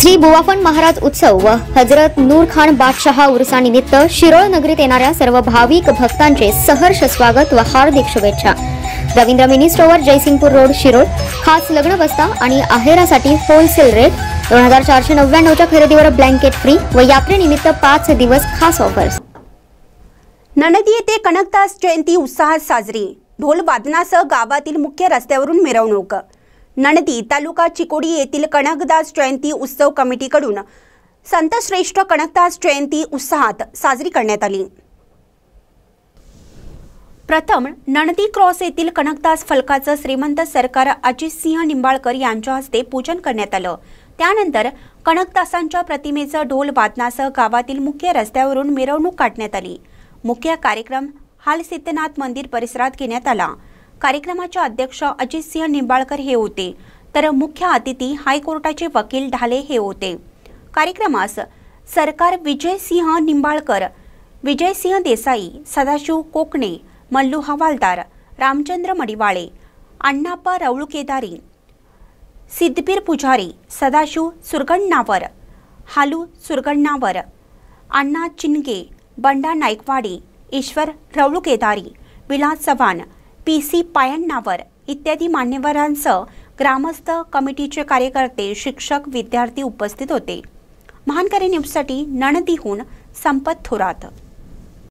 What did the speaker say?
श्री बुवाफन महाराज उत्सव व हजरत नूर खान बादशहा उर्सानिमित्त शिरोळ नगरीत येणाऱ्या सर्व भाविक भक्तांचे सहर्ष स्वागत व हार्दिक शुभेच्छा. Ravindra mini store Jaysingpur road Shirol. खास लग्न बस्ता आणि आहेरासाठी होलसेल रेट दोन हजार चारशे नव्याण्णवच्या खरेदीवर ब्लँकेट फ्री व यात्रेनिमित्त पाच दिवस खास ऑफर्स नणदी येथे कनकदास जयंती उत्साहात साजरी. ढोल वादनासह गावातील मुख्य रस्त्यावरून मिरवणूक. नणदी तालुका चिकोडी येथील कनकदास जयंती उत्सव कमिटीकडून संतश्रेष्ठ कनकदास जयंती उत्साहात साजरी करण्यात आली. प्रथम नणदी क्रॉस येथील कनकदास फलकाचं श्रीमंत सरकार अजितसिंह निंबाळकर यांच्या हस्ते पूजन करण्यात आलं. त्यानंतर कनकदासांच्या प्रतिमेचं ढोल वादनासह गावातील मुख्य रस्त्यावरून मिरवणूक काढण्यात आली. मुख्य कार्यक्रम हाल सिद्धनाथ मंदिर परिसरात घेण्यात आला. कार्यक्रमाचे अध्यक्ष अजितसिंह निंबाळकर हे होते. तर मुख्य अतिथी हायकोर्टाचे वकील ढाले हे होते. कार्यक्रमास सरकार विजयसिंह निंबाळकर विजयसिंह देसाई सदाशिव कोकणे मल्लू हवालदार रामचंद्र मडिवाळे अण्णाप्पा रवळू केदारी सिद्धबीर पुजारी सदाशिव सुरगण्णावर हालू सुरगण्णावर अण्णा चिनगे बंडा नाईकवाडी ईश्वर रवळू केदारी विलास चव्हाण पी सी पायण्णावर इत्यादी मान्यवरांसह ग्रामस्थ कमिटीचे कार्यकर्ते शिक्षक विद्यार्थी उपस्थित होते. महानकरी न्यूजसाठी नणदीहून संपत थोरात.